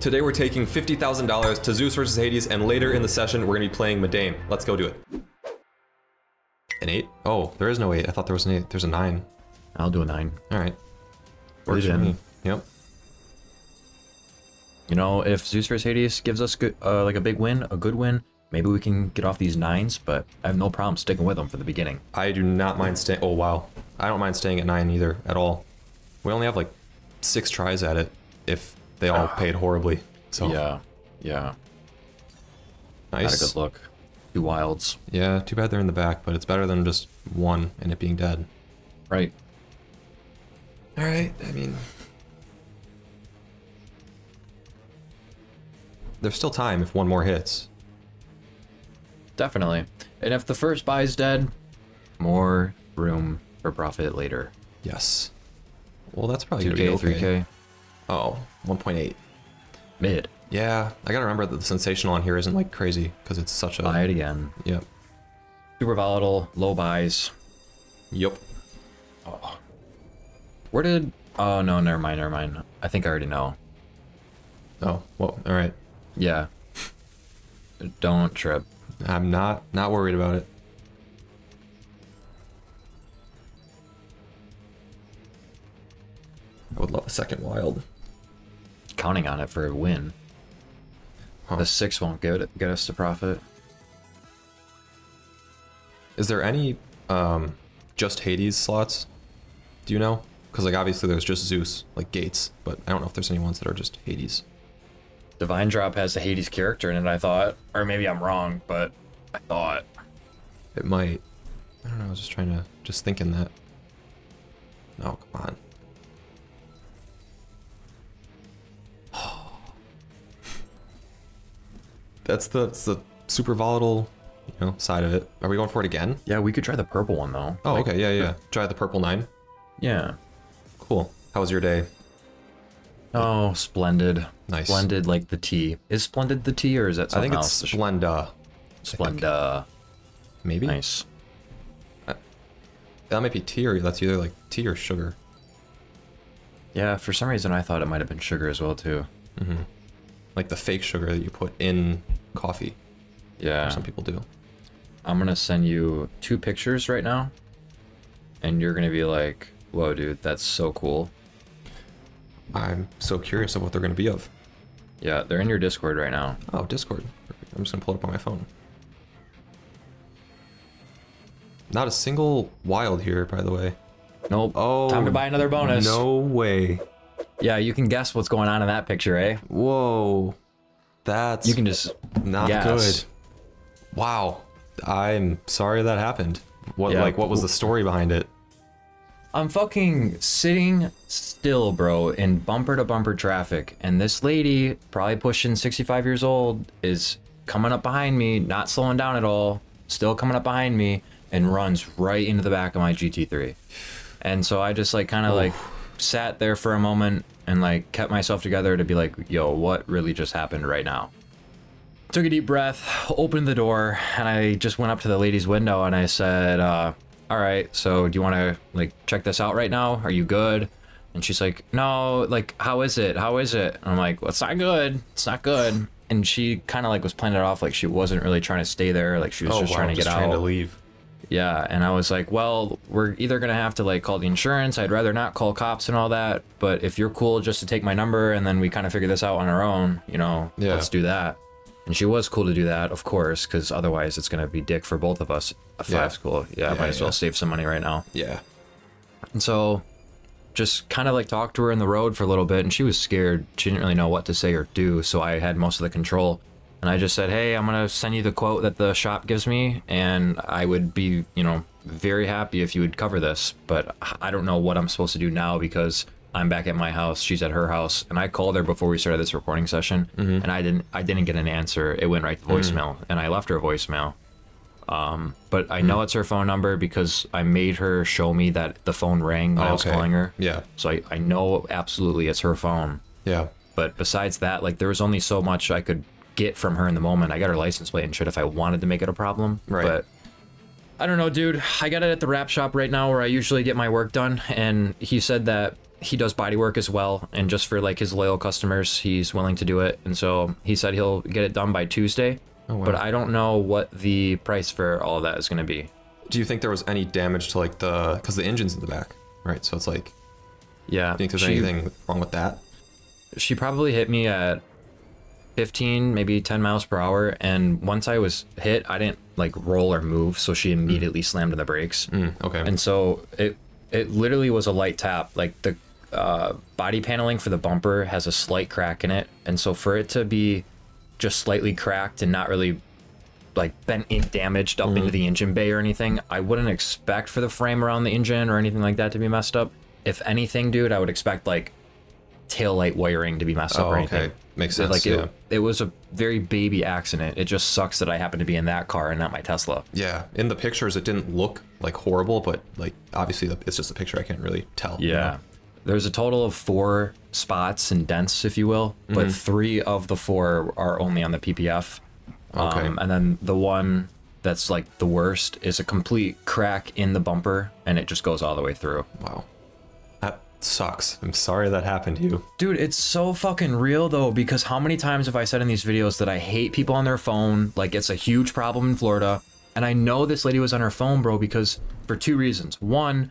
Today we're taking $50,000 to Zeus versus Hades, and later in the session we're gonna be playing Madame. Let's go do it. An eight? Oh, there is no eight. I thought there was an eight. There's a nine. I'll do a nine. All right. Works for me. Yep. You know, if Zeus versus Hades gives us good, uh, like a big win, a good win, maybe we can get off these nines. But I have no problem sticking with them for the beginning. I do not mind staying. Oh wow, I don't mind staying at nine either at all. We only have like six tries at it if they all ah. paid horribly. So Yeah, yeah. Not a nice. good look. Two wilds. Yeah, too bad they're in the back, but it's better than just one and it being dead. Right. All right. I mean, there's still time if one more hits. Definitely. And if the first buy's dead, more room for profit later. Yes. Well, that's probably 2K, gonna okay. 3K, Oh, 1.8. mid. Yeah, I gotta remember that the sensational on here isn't like crazy because it's such a. Buy it again. Yep. Super volatile, low buys. Yep. Oh. Where did... Oh, no, never mind, never mind. I think I already know. Oh, well, all right. Yeah. Don't trip. I'm not not worried about it. I would love a second wild. Counting on it for a win. Huh. The six won't get, it, get us to profit. Is there any um just Hades slots? Do you know? Because like obviously there's just Zeus, like Gates, but I don't know if there's any ones that are just Hades. Divine Drop has the Hades character in it, I thought. Or maybe I'm wrong, but I thought. It might. I don't know. I was just trying to just thinking that. No, come on. That's the that's the super volatile, you know, side of it. Are we going for it again? Yeah, we could try the purple one, though. Oh, Like, okay, yeah, yeah. Try the purple nine. Yeah. Cool. How was your day? Oh, splendid. Nice. Splendid like the T. Is splendid the T or is that something I think it's? Splenda. Splenda. Maybe Nice. Uh, that might be tea or that's either like tea or sugar. Yeah, for some reason I thought it might have been sugar as well too. Mm-hmm. Like the fake sugar that you put in coffee. Yeah. Some people do. I'm gonna send you two pictures right now, and you're gonna be like, "Whoa, dude, that's so cool." I'm so curious of what they're going to be of. Yeah, they're in your Discord right now. Oh, Discord. Perfect. I'm just gonna pull it up on my phone. Not a single wild here, by the way. Nope. Oh, time to buy another bonus. No way. Yeah, you can guess what's going on in that picture, eh? Whoa. That's You can just not good. Wow. I'm sorry that happened. What Yeah, like what was the story behind it? I'm fucking sitting still, bro, in bumper to bumper traffic, and this lady, probably pushing 65 years old, is coming up behind me, not slowing down at all, still coming up behind me, and runs right into the back of my GT3. And so I just like kind of like sat there for a moment and like kept myself together to be like, yo, what really just happened right now? Took a deep breath, opened the door, and I just went up to the lady's window and I said, uh, all right, so do you want to like check this out right now? Are you good? And she's like, no, like, how is it? How is it? And I'm like, well, it's not good. It's not good. And she kind of like was playing it off like she wasn't really trying to stay there. Like she was Oh, just wow, trying to just get trying out. to leave. Yeah, and I was like, well, we're either gonna have to like call the insurance. I'd rather not call cops and all that. But if you're cool just to take my number and then we kind of figure this out on our own, you know, Yeah. let's do that. And she was cool to do that, of course, because otherwise it's gonna be dick for both of us. A five Yeah. school, yeah, I Yeah, might as well save some money right now. Yeah. And so, just kind of like talked to her in the road for a little bit, and she was scared. She didn't really know what to say or do, so I had most of the control. And I just said, "Hey, I'm gonna send you the quote that the shop gives me, and I would be, you know, very happy if you would cover this. But I don't know what I'm supposed to do now because I'm back at my house, she's at her house, and I called her before we started this recording session, mm-hmm. and I didn't, I didn't get an answer. It went right to mm-hmm. voicemail, and I left her a voicemail. Um, but I mm-hmm. know it's her phone number because I made her show me that the phone rang when I was Okay. calling her. Yeah. So I, I know absolutely it's her phone. Yeah. But besides that, like there was only so much I could get from her in the moment. I got her license plate and shit if I wanted to make it a problem. Right. But I don't know, dude. I got it at the wrap shop right now where I usually get my work done, and he said that he does body work as well, and just for like his loyal customers, he's willing to do it. And so he said he'll get it done by Tuesday. Oh, wow. But I don't know what the price for all of that is going to be. Do you think there was any damage to like the because the engine's in the back, right? So it's like, Yeah. do you think there's she, anything wrong with that? She probably hit me at 15, maybe 10 miles per hour, and once I was hit, I didn't like roll or move, so she immediately slammed on the brakes. Mm, okay. and so it it literally was a light tap like the uh, body paneling for the bumper has a slight crack in it and so for it to be just slightly cracked and not really like bent in damaged up into the engine bay or anything i wouldn't expect for the frame around the engine or anything like that to be messed up if anything dude i would expect like tail light wiring to be messed up Oh, or anything okay. Makes sense. like yeah. it, it was a very baby accident it just sucks that i happened to be in that car and not my tesla Yeah, in the pictures it didn't look like horrible, but like obviously it's just a picture. I can't really tell. you Yeah. know? There's a total of four spots and dents, if you will, Mm-hmm. but three of the four are only on the PPF. Okay. Um, and then the one that's like the worst is a complete crack in the bumper and it just goes all the way through. Wow. Sucks. I'm sorry that happened to you. Dude, it's so fucking real though, because how many times have I said in these videos that I hate people on their phone? Like, it's a huge problem in Florida. And I know this lady was on her phone, bro, because for two reasons. One,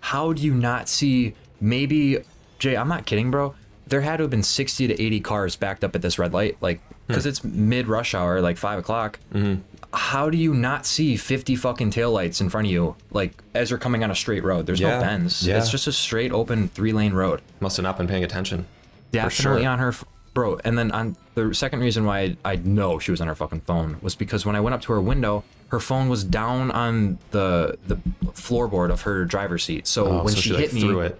how do you not see maybe, Jay, I'm not kidding, bro. There had to have been 60 to 80 cars backed up at this red light, like, hmm. because it's mid rush hour, like five o'clock. Mm-hmm. How do you not see 50 fucking taillights in front of you, like, as you're coming on a straight road? There's Yeah, no bends. yeah. It's just a straight open three lane road Must have not been paying attention. definitely sure. on her f- bro and then on the second reason why I, I know she was on her fucking phone was because when i went up to her window her phone was down on the the floorboard of her driver's seat so Oh, when so she, like, hit me threw it.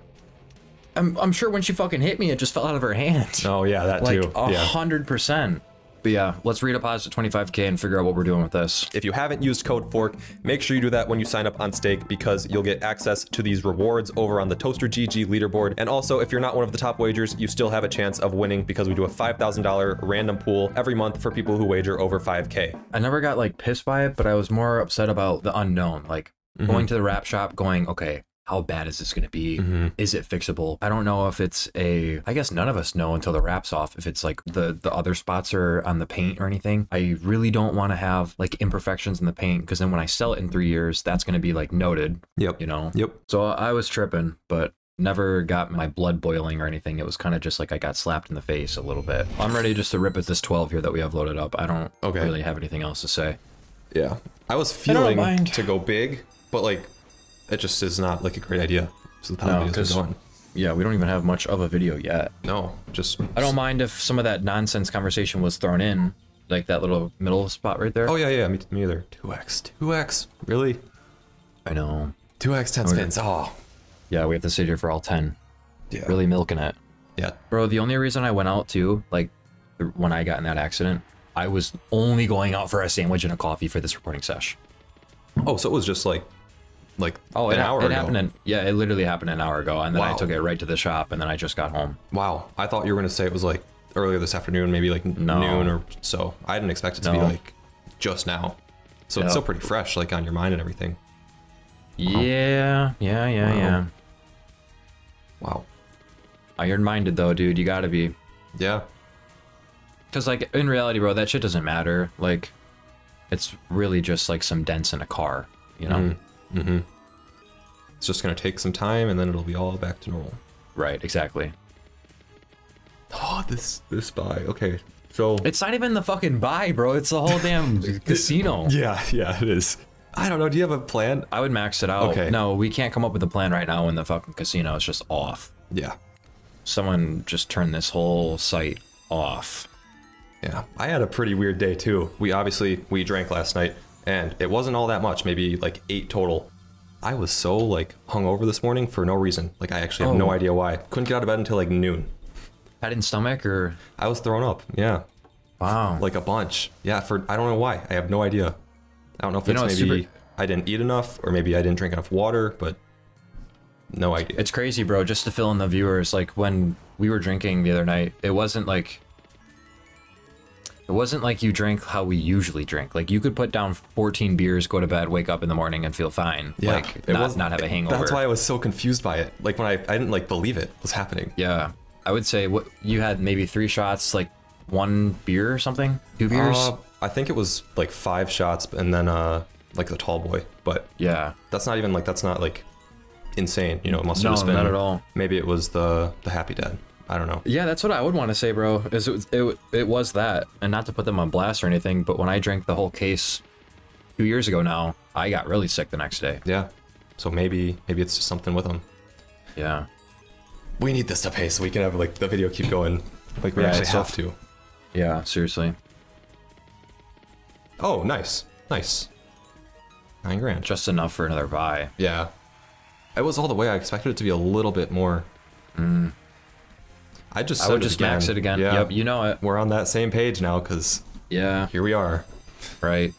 I'm, I'm sure when she fucking hit me it just fell out of her hand Oh yeah, that like too. a hundred percent but yeah let's redeposit 25k and figure out what we're doing with this If you haven't used code FORK, make sure you do that when you sign up on Stake because you'll get access to these rewards over on the Toaster GG leaderboard. And also, if you're not one of the top wagers, you still have a chance of winning because we do a $5,000 random pool every month for people who wager over 5K. I never got like pissed by it, but I was more upset about the unknown. Like going mm-hmm. to the wrap shop, going, okay, how bad is this going to be? Mm-hmm. Is it fixable? I don't know if it's a. I guess none of us know until the wrap's off if it's like the the other spots are on the paint or anything. I really don't want to have like imperfections in the paint because then when I sell it in three years, that's going to be like noted. Yep. You know. Yep. So I was tripping, but never got my blood boiling or anything. It was kind of just like I got slapped in the face a little bit. I'm ready just to rip at this 12 here that we have loaded up. I don't Okay. really have anything else to say. Yeah. I was don't feeling mind. to go big, but like, it just is not like a great idea. So the No, time videos 'cause- are going. Yeah, we don't even have much of a video yet. No, just. I don't mind if some of that nonsense conversation was thrown in, like that little middle spot right there. Oh yeah, yeah, me, me either. 2x, 2x, really? I know. 2x 10 spins. Oh, Yeah, we have to sit here for all 10. yeah. Really milking it. Yeah. Bro, the only reason I went out too, like when I got in that accident, I was only going out for a sandwich and a coffee for this recording sesh. Oh, so it was just like, like Oh, an it, hour it ago. happened in, yeah, it literally happened an hour ago. And then I took it right to the shop and then I just got home. Wow, I thought you were gonna say it was like earlier this afternoon, maybe like No. noon or so. I didn't expect it to be like just now. So it's No. still pretty fresh, like on your mind and everything. Yeah, yeah, yeah, Wow. yeah. Wow. Iron minded though, dude. You gotta be. Yeah. Because, like, in reality, bro, that shit doesn't matter. Like, it's really just like some dents in a car, you know? Mm. Mm-hmm. It's just gonna take some time, and then it'll be all back to normal. Right, exactly. Oh, this this buy. Okay, so It's not even the fucking buy, bro. It's the whole damn casino. yeah, yeah, it is. I don't know. Do you have a plan? I would max it out. Okay. No, we can't come up with a plan right now when the fucking casino is just off. Yeah, Someone just turned this whole site off. yeah. I had a pretty weird day too. We obviously we drank last night, and it wasn't all that much. Maybe like eight total. I was so like hungover this morning for no reason. Like I actually have no Oh. idea why. Couldn't get out of bed until like noon. Head and stomach or I was thrown up. Yeah, wow. like a bunch. Yeah, for I don't know why. I have no idea. I don't know if You it's know, it's maybe super- I didn't eat enough or maybe I didn't drink enough water, but no idea. It's crazy, bro. Just to fill in the viewers, like when we were drinking the other night, it wasn't like It wasn't like you drank how we usually drink. Like you could put down 14 beers, go to bed, wake up in the morning, and feel fine. Yeah, like it not, wasn't- have a hangover. That's why I was so confused by it. Like when I, I didn't like believe it was happening. Yeah, I would say what you had maybe three shots, like one beer or something, two beers. Uh, I think it was like five shots and then uh like the tall boy, but yeah, that's not even like that's not like insane. You know, it must have No, just been not at all. Maybe it was the the happy dad. I don't know. yeah, that's what I would want to say, bro. Is it, was- it it was that, and not to put them on blast or anything, but when I drank the whole case two years ago now, I got really sick the next day. Yeah. So maybe maybe it's just something with them. Yeah, We need this to pay so we can have like the video keep going. Like we Yeah, actually have to. yeah, seriously. Oh, nice, nice. Nine grand. Just enough for another buy. Yeah. It was all the way. I expected it to be a little bit more. Mm. I just I would just max it again. Yeah. Yep, you know it. We're on that same page now because Yeah, here we are. right.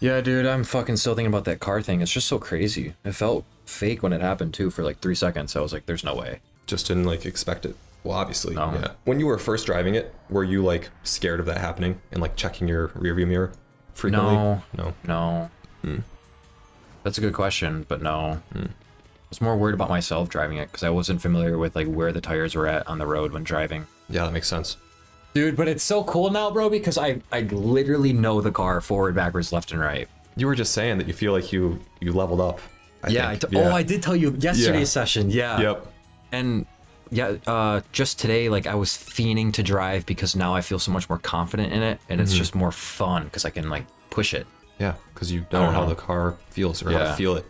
Yeah, dude, I'm fucking still thinking about that car thing. It's just so crazy. It felt fake when it happened too for like three seconds. I was like, "There's no way." Just didn't like expect it. Well, obviously, No. yeah. When you were first driving it, were you like scared of that happening and like checking your rearview mirror frequently? No. No. No. Hmm. That's a good question, but no. I was more worried about myself driving it because I wasn't familiar with like where the tires were at on the road when driving. Yeah, that makes sense. Dude, but it's so cool now, bro, because I I literally know the car forward, backwards, left, and right. You were just saying that you feel like you you leveled up. I yeah, I think. t- oh, I did tell you yesterday's Yeah. session. Yeah. Yep. And yeah, uh, just today, like I was fiending to drive because now I feel so much more confident in it, and it's Mm-hmm. just more fun because I can like push it. Yeah, because you don't know how the car feels or how Yeah. to feel it.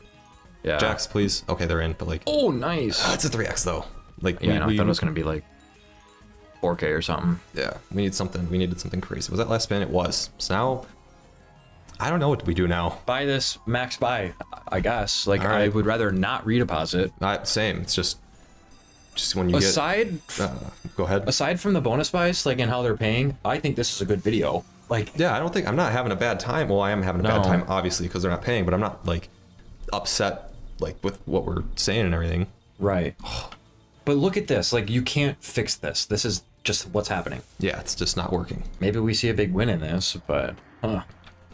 Yeah. Jacks, please. Okay, they're in, but like, Oh, nice. It's a 3x though. Like, yeah, we, no, we, I thought it was gonna be like 4K or something. yeah, we need something. We needed something crazy. Was that last spin? It was. So now, I don't know what we do now. buy this max buy i guess like All i would rather not redeposit Not same. It's just, just when you aside get. Uh, go ahead. aside from the bonus buys like and how they're paying i think this is a good video like Yeah, I don't think I'm not having a bad time. Well, I am having a bad time, obviously, because they're not paying. But I'm not like upset, like with what we're saying and everything. right but look at this like you can't fix this this is just what's happening Yeah, it's just not working. maybe we see a big win in this but huh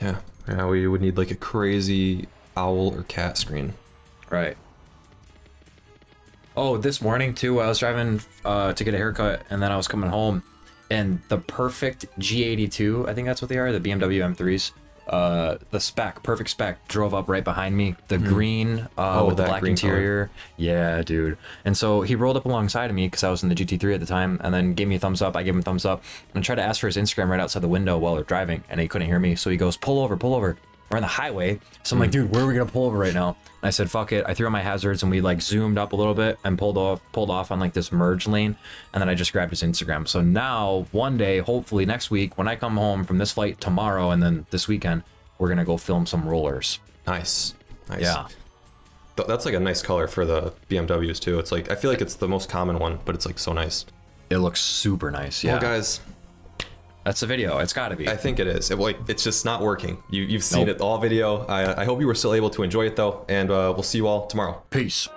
Yeah. Yeah, we would need like a crazy owl or cat screen. right oh this morning too i was driving uh, to get a haircut and then i was coming home and the perfect g82 i think that's what they are the bmw m3s uh the spec perfect spec drove up right behind me. The green uh. Oh, with the black green color. interior. Yeah dude. And so he rolled up alongside of me because i was in the gt3 at the time and then gave me a thumbs up. I gave him a thumbs up and tried to ask for his instagram right outside the window while they're driving and he couldn't hear me. So he goes pull over pull over we're on the highway. So i'm like hmm. dude where are we gonna pull over right now? And i said fuck it. I threw on my hazards and we like zoomed up a little bit and pulled off pulled off on like this merge lane. And then i just grabbed his instagram. So now one day hopefully next week when i come home from this flight tomorrow and then this weekend we're gonna go film some rollers. Nice. Nice. yeah. Th- That's like a nice color for the BMWs too. It's like I feel like it's the most common one, but it's like so nice. it looks super nice. Yeah. Well, guys, that's the video it's gotta be I think it is. It, like it's just not working. You you've seen Nope. it all video. I I hope you were still able to enjoy it though, and uh, we'll see you all tomorrow. peace